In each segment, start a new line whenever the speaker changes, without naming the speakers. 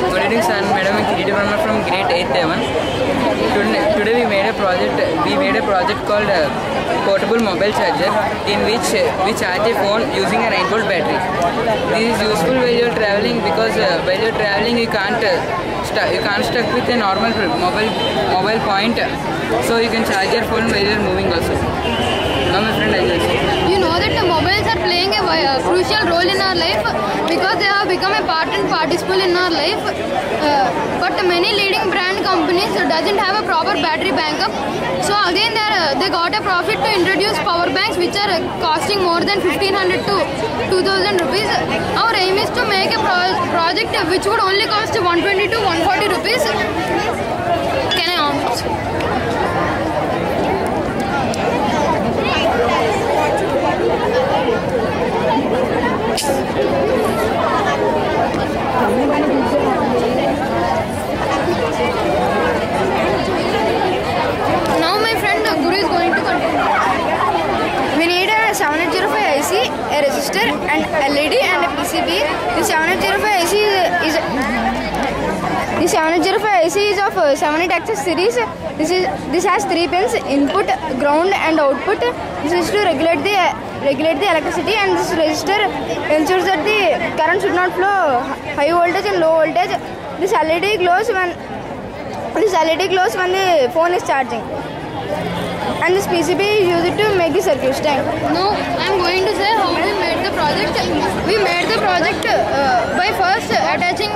Good evening, sir. Madam, Kiriti Verma from Grade 8 Devon. Today, we made a project. We made a project called uh, portable mobile charger, in which uh, we charge a phone using a 9 volt battery. This is useful while you're traveling because uh, while you're traveling you can't uh, you can't stuck with a normal mobile mobile point, so you can charge your phone while you're moving also. Now, my friend, I will say.
You know that the mobiles are playing a vi- uh, crucial role in our life because they have become a part and participle in our life. Uh, but many leading brand companies doesn't have a proper battery backup. So again, they are, they got a profit to introduce power banks which are costing more than 1500 to 2000 rupees. Our aim is to make a pro- project which would only cost 120 to 140 rupees. Can I ask? Now my friend uh, Guru is going to continue.
We need a 7805 IC, a resistor, and LED and a PCB. The 7805 IC is, is the 7805 IC is of uh, 78XX series. This is this has three pins: input, ground, and output. This is to regulate the regulate the electricity, and this resistor ensures that the current should not flow high voltage and low voltage. This LED glows when this LED glows when the phone is charging. And this PCB is used to make the circuit stand.
Now I'm going to say how we made the project. We made the project uh, by first attaching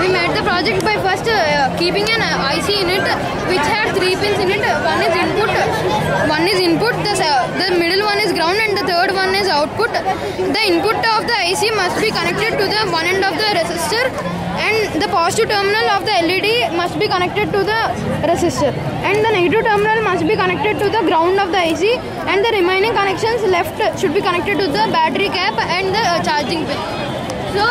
we made the project by first uh, keeping an IC in it which had three pins in it. One is input, one is input, the middle one is ground and the third one is output. The input of the IC must be connected to the one end of the resistor and the positive terminal of the LED must be connected to the resistor and the negative terminal must be connected to the ground of the IC and the remaining connections left should be connected to the battery cap and the uh, charging pin. So